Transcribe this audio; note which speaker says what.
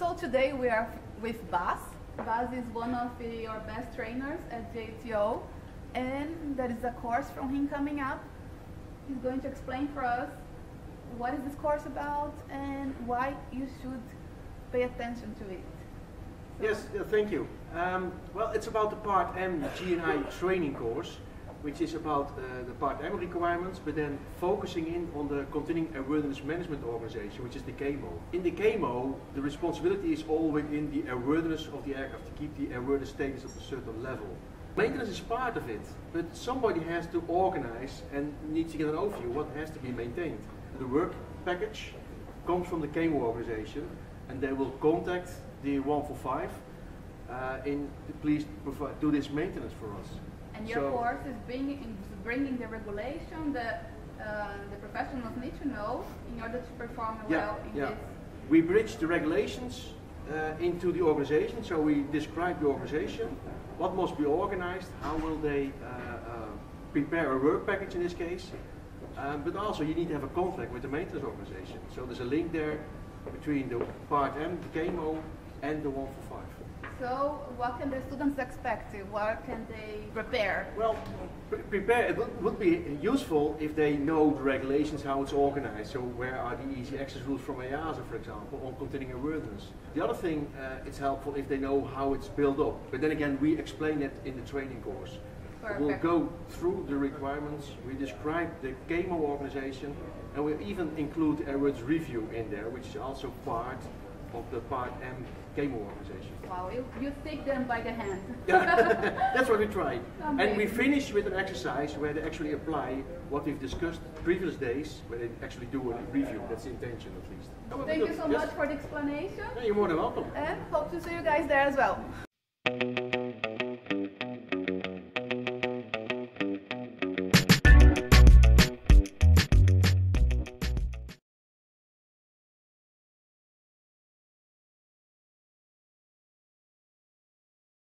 Speaker 1: So today we are with Bas. Bas is one of your best trainers at JTO and there is a course from him coming up. He's going to explain for us what is this course about and why you should pay attention to it.
Speaker 2: So yes, thank you. Um, well, it's about the Part M G and I training course which is about uh, the Part M requirements, but then focusing in on the Continuing Airworthiness Management Organization, which is the CAMO. In the CAMO, the responsibility is all within the airworthiness of the aircraft to keep the airworthiness status at a certain level. Maintenance is part of it, but somebody has to organize and needs to get an overview what has to be maintained. The work package comes from the CAMO organization, and they will contact the 145 uh, in please do this maintenance for us.
Speaker 1: And your so course is bringing, bringing the regulation that uh, the professionals need to know in order to perform yeah, well in yeah. this.
Speaker 2: We bridge the regulations uh, into the organization, so we describe the organization, what must be organized, how will they uh, uh prepare a work package in this case, um, but also you need to have a contact with the maintenance organization. So there's a link there between the Part M, the CAMO, and the 145.
Speaker 1: So what can the students expect? What can they prepare?
Speaker 2: Well, pre prepare, it would, be useful if they know the regulations, how it's organized. So where are the easy access rules from EASA, for example, on continuing airworthiness. The other thing, uh, it's helpful if they know how it's built up. But then again, we explain it in the training course. Perfect. We'll go through the requirements, we describe the CAMO organization, and we even include airworthiness review in there, which is also part of the Part M CAMO organization.
Speaker 1: Wow, you, you take them by the hand.
Speaker 2: That's what we try. Amazing. And we finish with an exercise where they actually apply what we've discussed previous days, where they actually do a review. That's the intention at least.
Speaker 1: Thank you so yes. much for the explanation.
Speaker 2: Yeah, you're more than welcome.
Speaker 1: And hope to see you guys there as well.